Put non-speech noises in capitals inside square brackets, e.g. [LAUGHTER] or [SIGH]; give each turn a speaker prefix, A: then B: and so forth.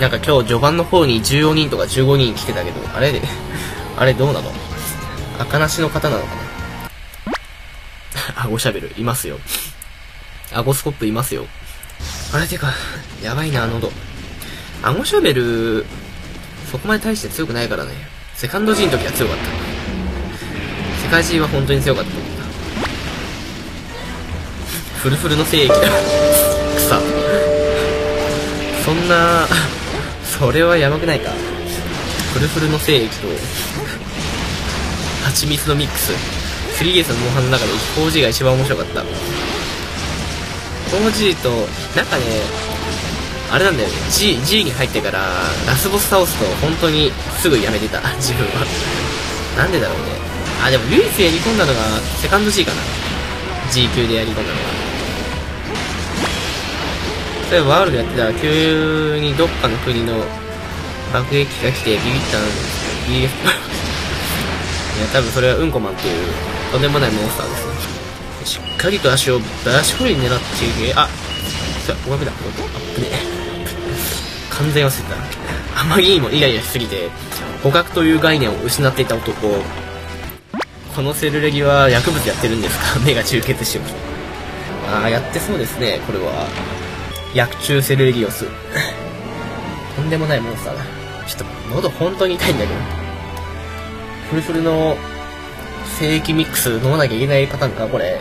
A: なんか今日序盤の方に14人とか15人来てたけど、あれ？で、[LAUGHS] あれどうなの？赤なしの方なのかな？アゴシャベル、いますよ。アゴスコップいますよ。あれてか、やばいな、喉。アゴシャベル、そこまで大して強くないからね。セカンド G の時は強かった。世界 G は本当に強かったと思った。フルフルの精液だ。[LAUGHS] 草。そんな、それはやばくないか？フルフルの精液と、蜂蜜のミックス。3DS のモンハンの中で 4G が一番面白かった。4G と、なんかね、あれなんだよね、G、G に入ってから、ラスボス倒すと本当にすぐやめてた、[LAUGHS] 自分は。なんでだろうね。あ、でも唯一やり込んだのが、セカンド G かな。G 級でやり込んだのが。例えばワールドやってたら急にどっかの国の爆撃機が来てビビったんですけど、BF [LAUGHS] いや、多分それはうんこマンっていう、とんでもないモンスターですね。しっかりと足を出し掘りに狙っていけ、あ、そう、おがめだ、おがめだ、あっぶね。[LAUGHS] 完全忘れた。あまりにもイライラしすぎて、捕獲という概念を失っていた男。このセルレギは薬物やってるんですか？目が充血してます。ああ、やってそうですね、これは。薬中セルレギオス。とんでもないモンスターだ。ちょっと、喉本当に痛いんだけど。フルフルの、正規ミックス飲まなきゃいけないパターンか、これ。